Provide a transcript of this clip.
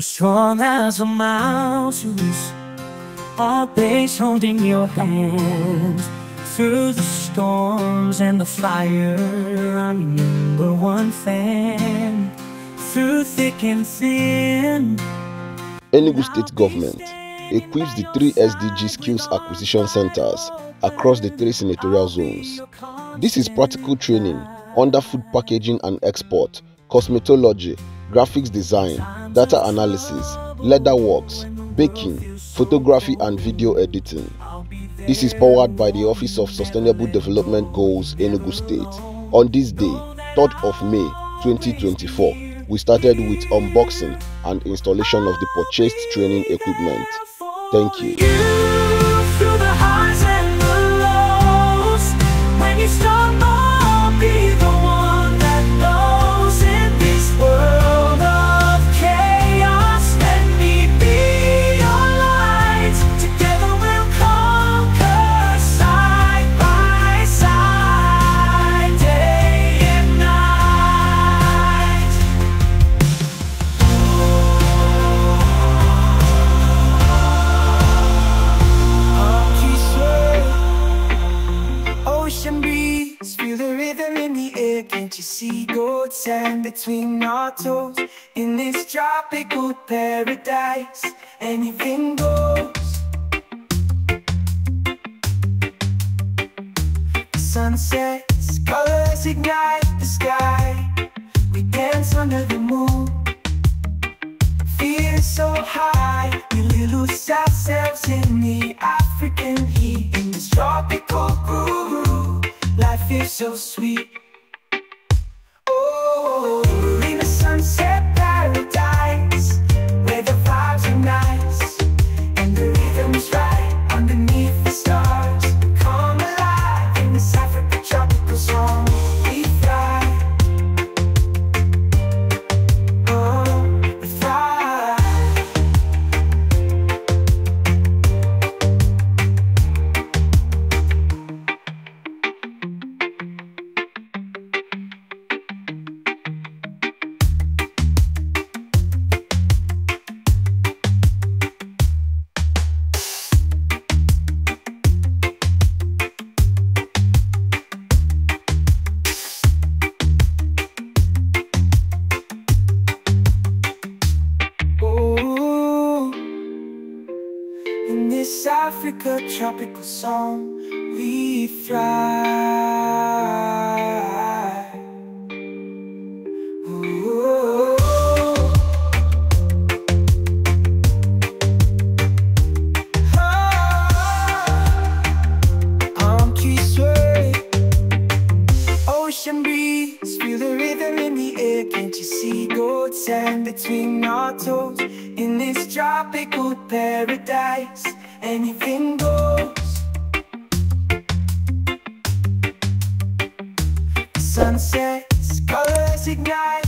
Strong as a mountains, base holding your hands through the storms and the fire. I'm number one fan through thick and thin. Enugu State Government equips the three SDG Skills Acquisition Centers across the three senatorial zones. This is practical training under food packaging and export, cosmetology, graphics design, data analysis, leather works, baking, photography and video editing. This is powered by the Office of Sustainable Development Goals Enugu State. On this day, 3rd of May 2024, we started with unboxing and installation of the purchased training equipment. Thank you. You gold sand between our toes In this tropical paradise. Anything goes. The sunsets, colors ignite the sky. We dance under the moon. Feel so high We lose ourselves in the African heat. In this tropical groove Life is so sweet Africa tropical song. We Can't you see? Gold sand between our toes. In this tropical paradise anything goes. Sunsets, colors ignite